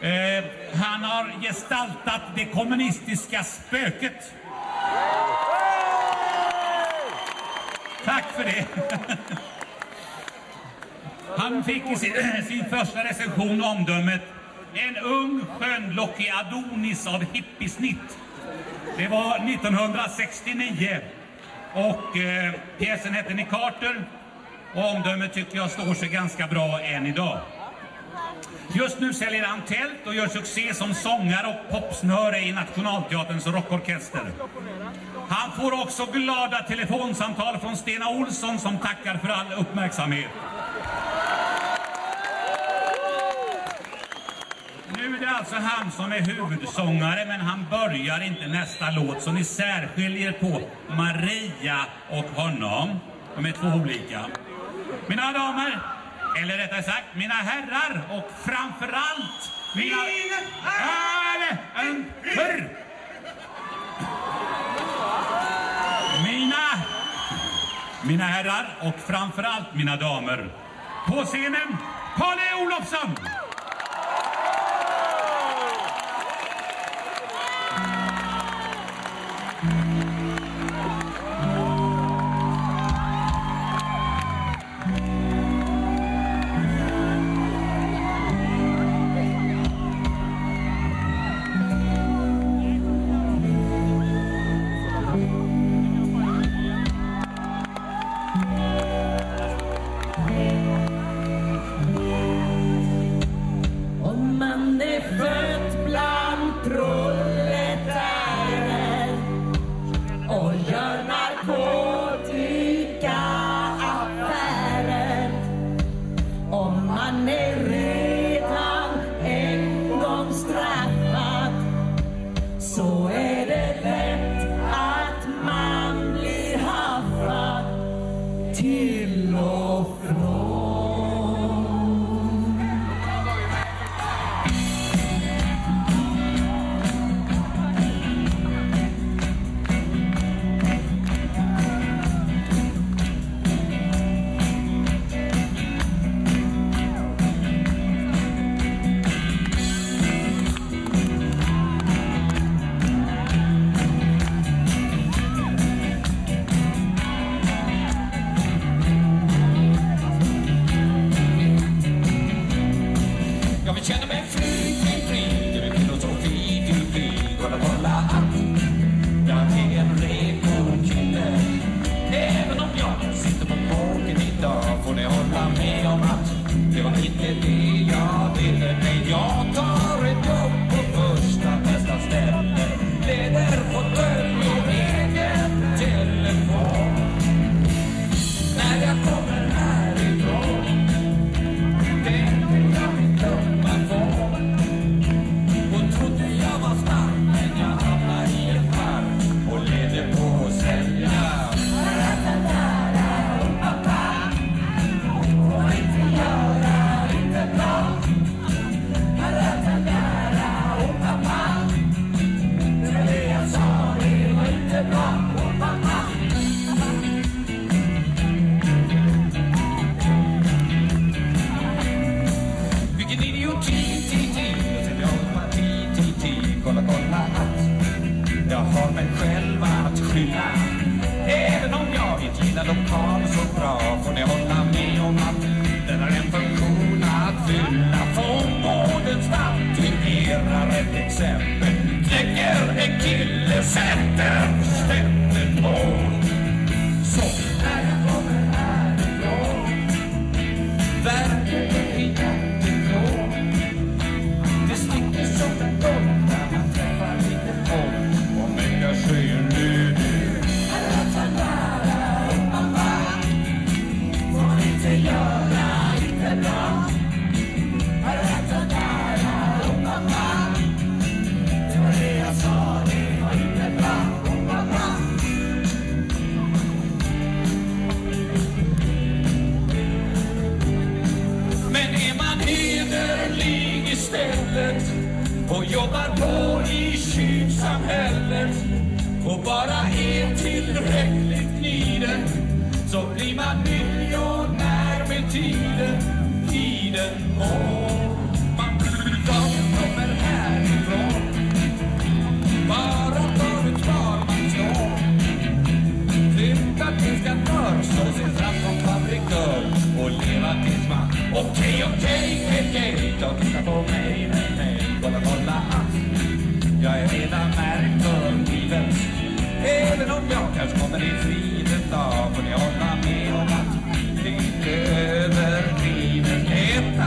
Eh, han har gestaltat det kommunistiska spöket. Tack för det. Han fick i sin, sin första recension omdömet En ung skönlockig Adonis av hippiesnitt. Det var 1969 och eh, pjäsen hette Nick Carter och omdömet tycker jag står sig ganska bra än idag. Just nu säljer han tält och gör succé som sångare och popsnöre i Nationalteaterns rockorkester. Han får också glada telefonsamtal från Stena Olsson som tackar för all uppmärksamhet. Nu är det alltså han som är huvudsångare, men han börjar inte nästa låt, så ni särskiljer på Maria och honom. De är två olika. Mina damer, eller rättare sagt mina herrar och framförallt mina... herrar! Mina... Mina herrar och framförallt mina damer. På scenen, Palle Olofsson! Rätt exempel. Knäcker en och bara är tillräckligt niden så blir man miljonär med tiden. Tiden och Men det är får ni med om att det rätt överdrivet. Ett